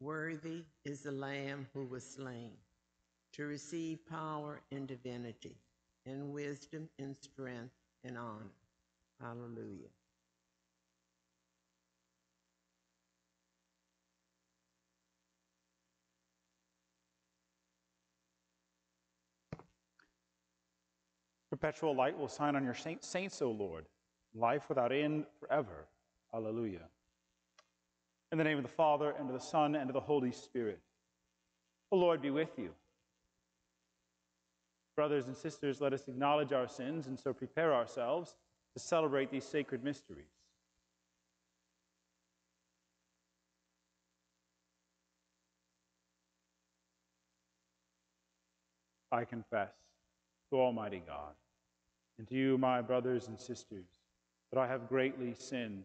Worthy is the Lamb who was slain to receive power and divinity, and wisdom and strength and honor. Hallelujah. Perpetual light will shine on your saints, O Lord, life without end forever. Hallelujah. In the name of the Father, and of the Son, and of the Holy Spirit. The Lord be with you. Brothers and sisters, let us acknowledge our sins and so prepare ourselves to celebrate these sacred mysteries. I confess to Almighty God and to you, my brothers and sisters, that I have greatly sinned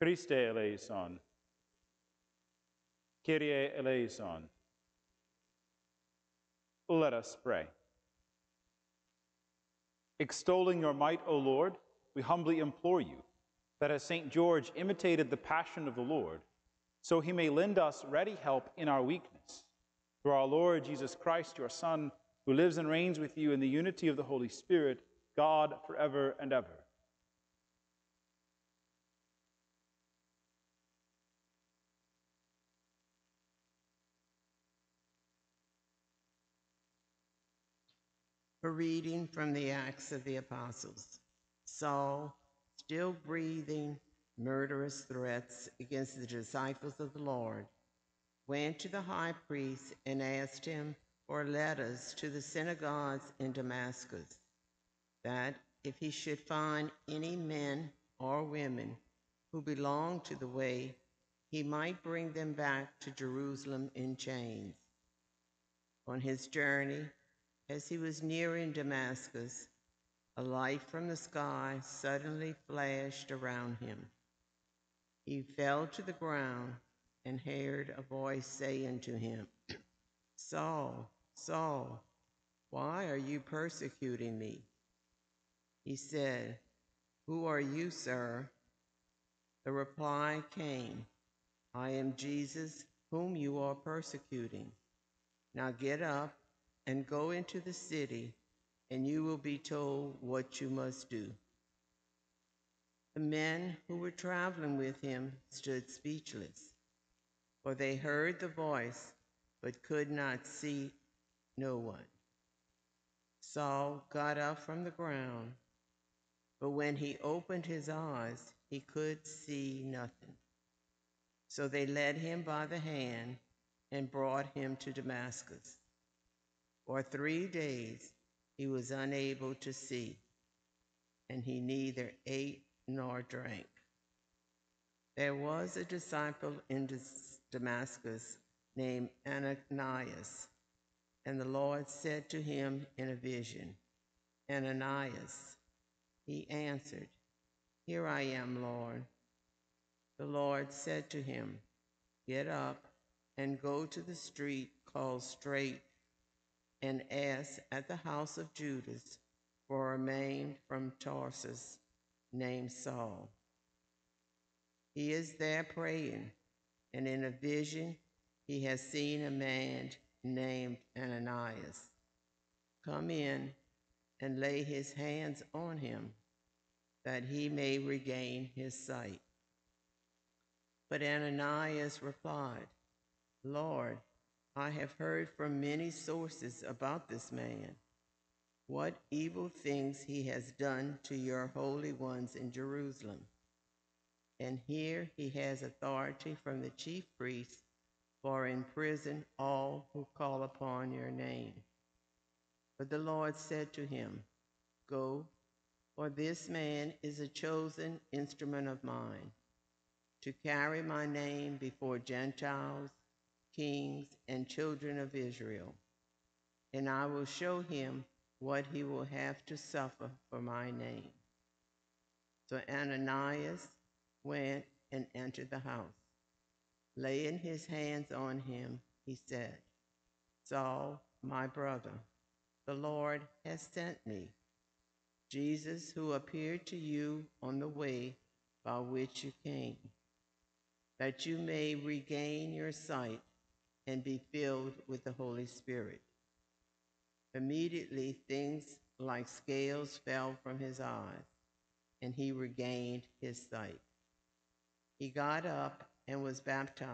Christe eleison. Kyrie eleison. Let us pray. Extolling your might, O Lord, we humbly implore you that as St. George imitated the passion of the Lord, so he may lend us ready help in our weakness. Through our Lord Jesus Christ, your Son, who lives and reigns with you in the unity of the Holy Spirit, God forever and ever. Reading from the Acts of the Apostles. Saul, still breathing murderous threats against the disciples of the Lord, went to the high priest and asked him for letters to the synagogues in Damascus, that if he should find any men or women who belonged to the way, he might bring them back to Jerusalem in chains. On his journey, as he was nearing Damascus, a light from the sky suddenly flashed around him. He fell to the ground and heard a voice saying to him, Saul, Saul, why are you persecuting me? He said, Who are you, sir? The reply came, I am Jesus, whom you are persecuting. Now get up and go into the city, and you will be told what you must do. The men who were traveling with him stood speechless, for they heard the voice but could not see no one. Saul got up from the ground, but when he opened his eyes, he could see nothing. So they led him by the hand and brought him to Damascus. For three days he was unable to see, and he neither ate nor drank. There was a disciple in Damascus named Ananias, and the Lord said to him in a vision, Ananias. He answered, Here I am, Lord. The Lord said to him, Get up and go to the street called Straight and ask at the house of Judas for a man from Tarsus named Saul. He is there praying, and in a vision he has seen a man named Ananias come in and lay his hands on him that he may regain his sight. But Ananias replied, Lord, I have heard from many sources about this man, what evil things he has done to your holy ones in Jerusalem. And here he has authority from the chief priests for in prison all who call upon your name. But the Lord said to him, Go, for this man is a chosen instrument of mine to carry my name before Gentiles, kings, and children of Israel. And I will show him what he will have to suffer for my name. So Ananias went and entered the house. Laying his hands on him, he said, Saul, my brother, the Lord has sent me. Jesus, who appeared to you on the way by which you came, that you may regain your sight and be filled with the Holy Spirit. Immediately, things like scales fell from his eyes, and he regained his sight. He got up and was baptized,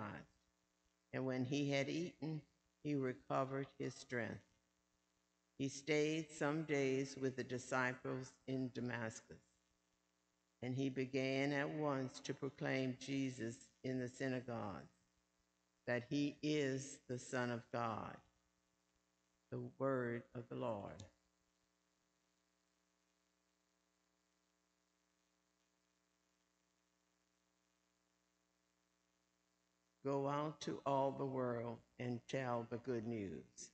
and when he had eaten, he recovered his strength. He stayed some days with the disciples in Damascus, and he began at once to proclaim Jesus in the synagogues, that he is the Son of God. The word of the Lord. Go out to all the world and tell the good news.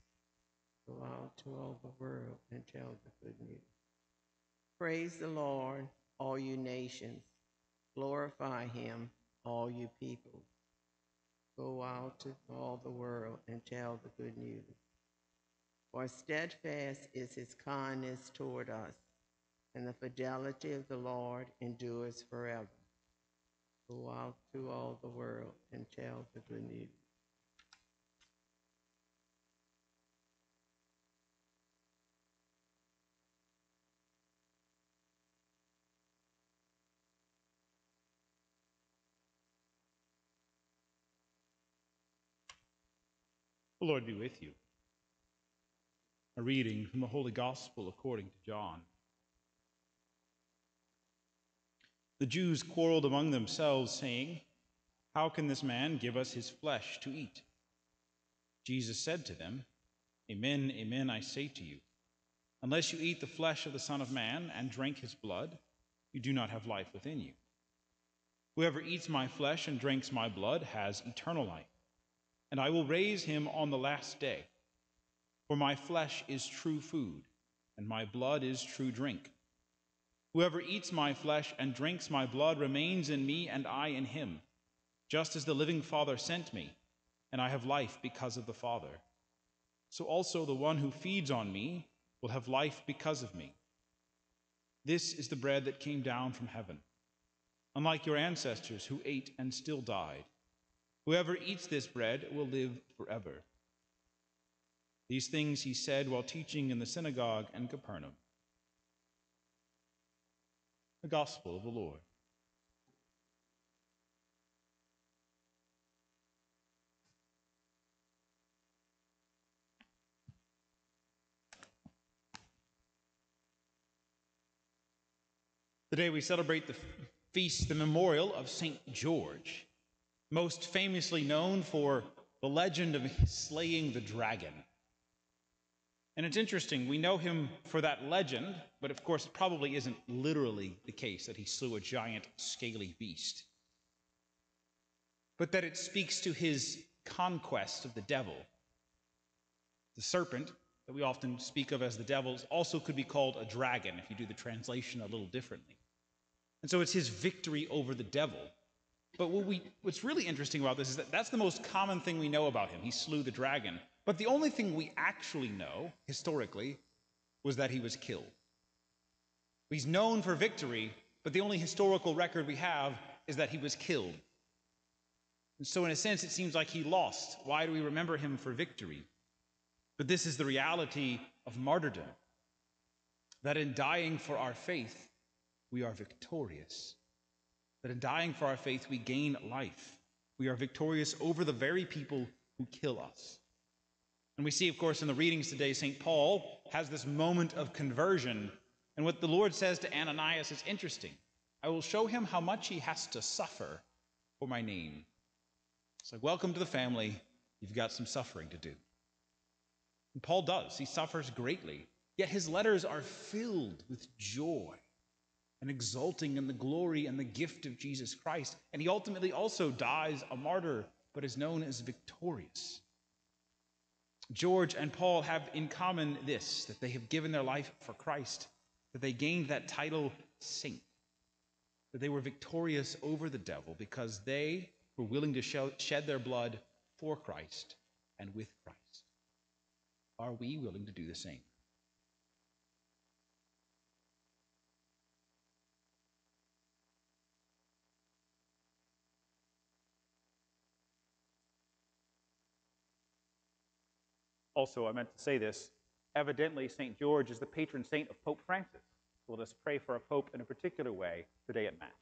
Go out to all the world and tell the good news. Praise the Lord, all you nations. Glorify him, all you people. Go out to all the world and tell the good news. For steadfast is his kindness toward us, and the fidelity of the Lord endures forever. Go out to all the world and tell the good news. The Lord be with you. A reading from the Holy Gospel according to John. The Jews quarreled among themselves, saying, How can this man give us his flesh to eat? Jesus said to them, Amen, amen, I say to you, unless you eat the flesh of the Son of Man and drink his blood, you do not have life within you. Whoever eats my flesh and drinks my blood has eternal life and I will raise him on the last day. For my flesh is true food, and my blood is true drink. Whoever eats my flesh and drinks my blood remains in me, and I in him, just as the living Father sent me, and I have life because of the Father. So also the one who feeds on me will have life because of me. This is the bread that came down from heaven, unlike your ancestors who ate and still died. Whoever eats this bread will live forever. These things he said while teaching in the synagogue in Capernaum. The Gospel of the Lord. Today we celebrate the feast, the memorial of St. George most famously known for the legend of slaying the dragon. And it's interesting, we know him for that legend, but of course, it probably isn't literally the case that he slew a giant, scaly beast. But that it speaks to his conquest of the devil. The serpent, that we often speak of as the devil, also could be called a dragon if you do the translation a little differently. And so it's his victory over the devil but what we, what's really interesting about this is that that's the most common thing we know about him. He slew the dragon. But the only thing we actually know, historically, was that he was killed. He's known for victory, but the only historical record we have is that he was killed. And so, in a sense, it seems like he lost. Why do we remember him for victory? But this is the reality of martyrdom that in dying for our faith, we are victorious that in dying for our faith, we gain life. We are victorious over the very people who kill us. And we see, of course, in the readings today, St. Paul has this moment of conversion. And what the Lord says to Ananias is interesting. I will show him how much he has to suffer for my name. It's like, welcome to the family. You've got some suffering to do. And Paul does. He suffers greatly. Yet his letters are filled with joy and exulting in the glory and the gift of Jesus Christ. And he ultimately also dies a martyr, but is known as victorious. George and Paul have in common this that they have given their life for Christ, that they gained that title saint, that they were victorious over the devil because they were willing to shed their blood for Christ and with Christ. Are we willing to do the same? Also, I meant to say this. Evidently, St. George is the patron saint of Pope Francis. So let us pray for a pope in a particular way today at Mass.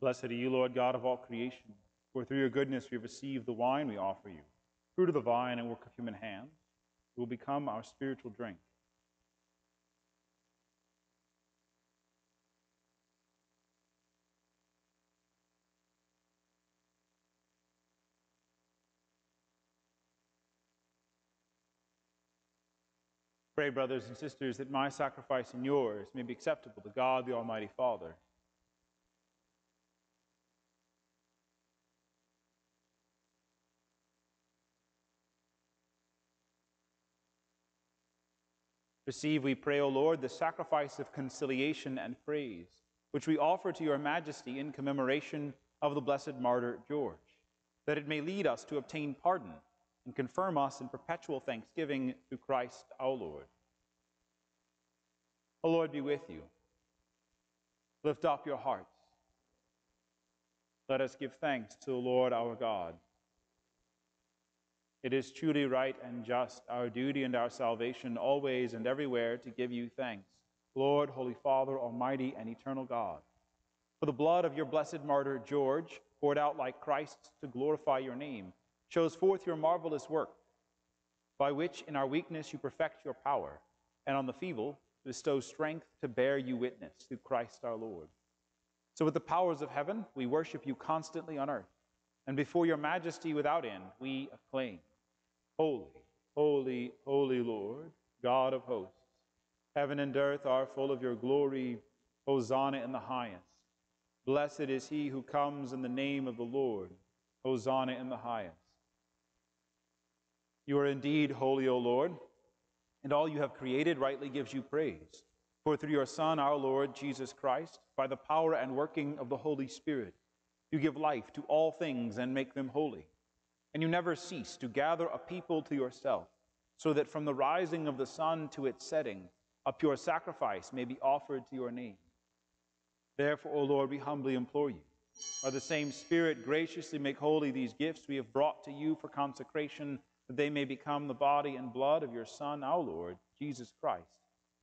Blessed are you, Lord God of all creation, for through your goodness we have received the wine we offer you, fruit of the vine and work of human hands, will become our spiritual drink. Pray, brothers and sisters, that my sacrifice and yours may be acceptable to God the Almighty Father. Receive, we pray, O Lord, the sacrifice of conciliation and praise, which we offer to your majesty in commemoration of the blessed martyr George, that it may lead us to obtain pardon and confirm us in perpetual thanksgiving through Christ our Lord. O Lord, be with you. Lift up your hearts. Let us give thanks to the Lord our God. It is truly right and just, our duty and our salvation, always and everywhere to give you thanks, Lord, Holy Father, Almighty and eternal God. For the blood of your blessed martyr George, poured out like Christ's to glorify your name, shows forth your marvelous work, by which in our weakness you perfect your power, and on the feeble bestow strength to bear you witness through Christ our Lord. So, with the powers of heaven, we worship you constantly on earth, and before your majesty without end, we acclaim. Holy, holy, holy Lord, God of hosts. Heaven and earth are full of your glory. Hosanna in the highest. Blessed is he who comes in the name of the Lord. Hosanna in the highest. You are indeed holy, O Lord, and all you have created rightly gives you praise. For through your Son, our Lord Jesus Christ, by the power and working of the Holy Spirit, you give life to all things and make them holy and you never cease to gather a people to yourself, so that from the rising of the sun to its setting, a pure sacrifice may be offered to your name. Therefore, O Lord, we humbly implore you, by the same Spirit, graciously make holy these gifts we have brought to you for consecration, that they may become the body and blood of your Son, our Lord, Jesus Christ,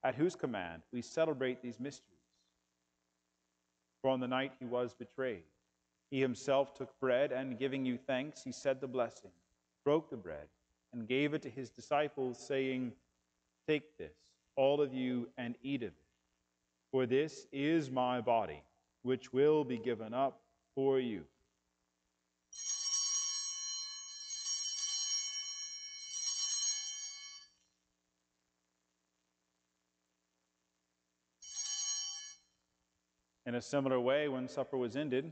at whose command we celebrate these mysteries. For on the night he was betrayed, he himself took bread, and giving you thanks, he said the blessing, broke the bread, and gave it to his disciples, saying, Take this, all of you, and eat of it. For this is my body, which will be given up for you. In a similar way, when supper was ended,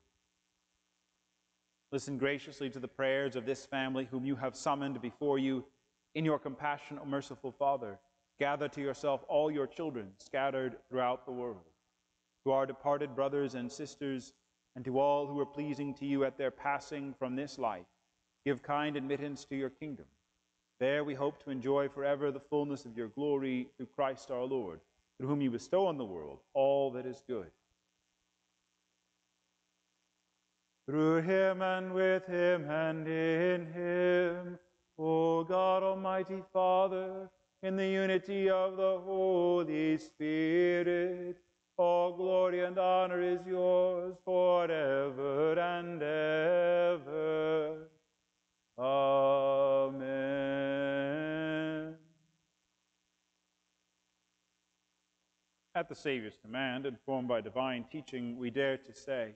Listen graciously to the prayers of this family whom you have summoned before you. In your compassion, O merciful Father, gather to yourself all your children scattered throughout the world to our departed brothers and sisters, and to all who are pleasing to you at their passing from this life, give kind admittance to your kingdom. There we hope to enjoy forever the fullness of your glory through Christ our Lord, through whom you bestow on the world all that is good. Through him and with him and in him, O God Almighty Father, in the unity of the Holy Spirit, all glory and honor is yours forever and ever. Amen. At the Savior's command, informed by divine teaching, we dare to say,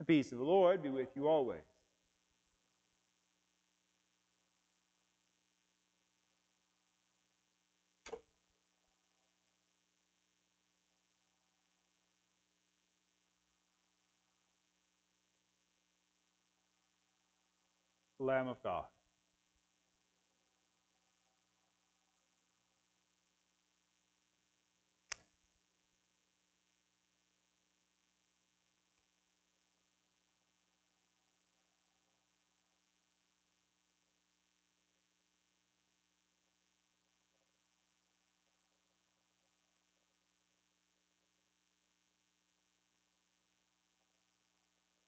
The peace of the Lord be with you always. Lamb of God.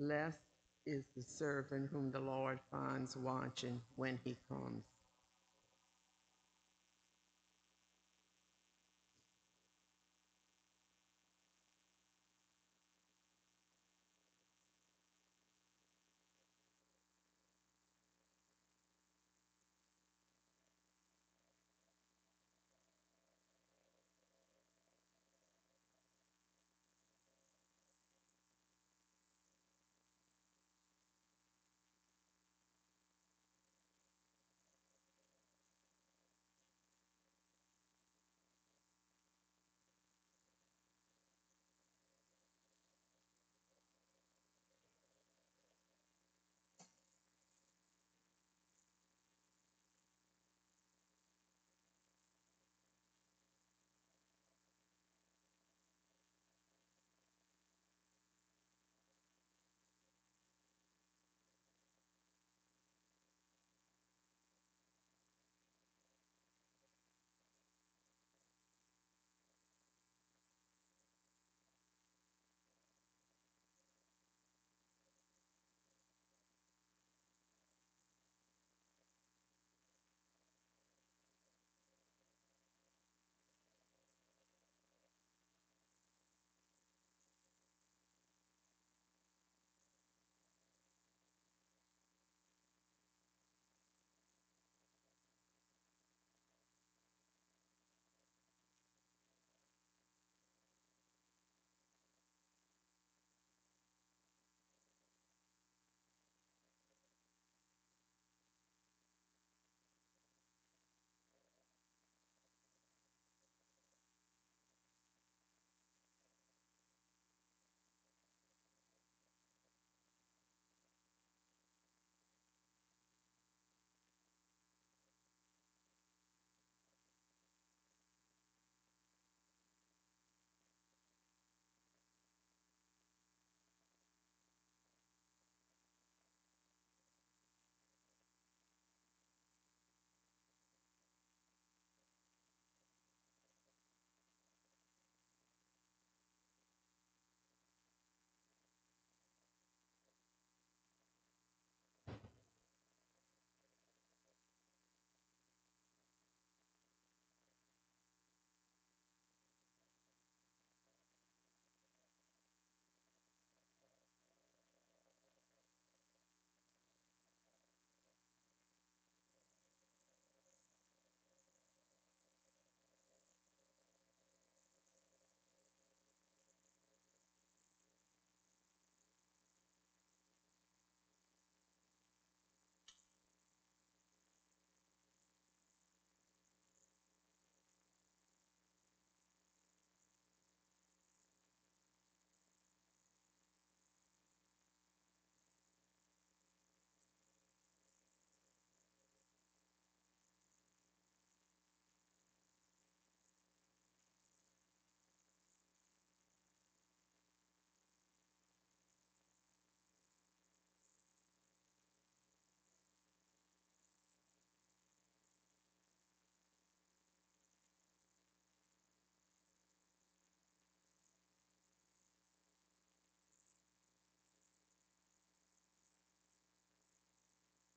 Blessed is the servant whom the Lord finds watching when he comes.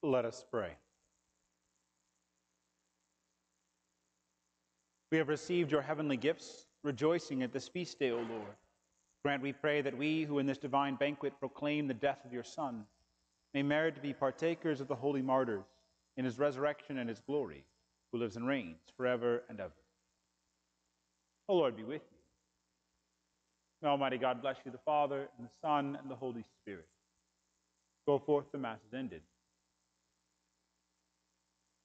Let us pray. We have received your heavenly gifts, rejoicing at this feast day, O Lord. Grant, we pray, that we who in this divine banquet proclaim the death of your Son may merit to be partakers of the holy martyrs in his resurrection and his glory, who lives and reigns forever and ever. O Lord, be with you. May Almighty God bless you, the Father, and the Son, and the Holy Spirit. Go forth, the Mass is ended.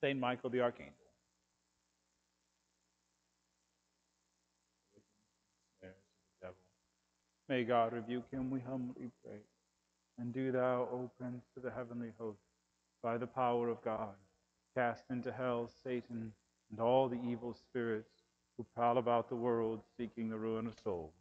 Saint Michael the Archangel. May God rebuke him, we humbly pray. And do thou, O Prince of the heavenly host, by the power of God, cast into hell Satan and all the evil spirits who prowl about the world seeking the ruin of souls.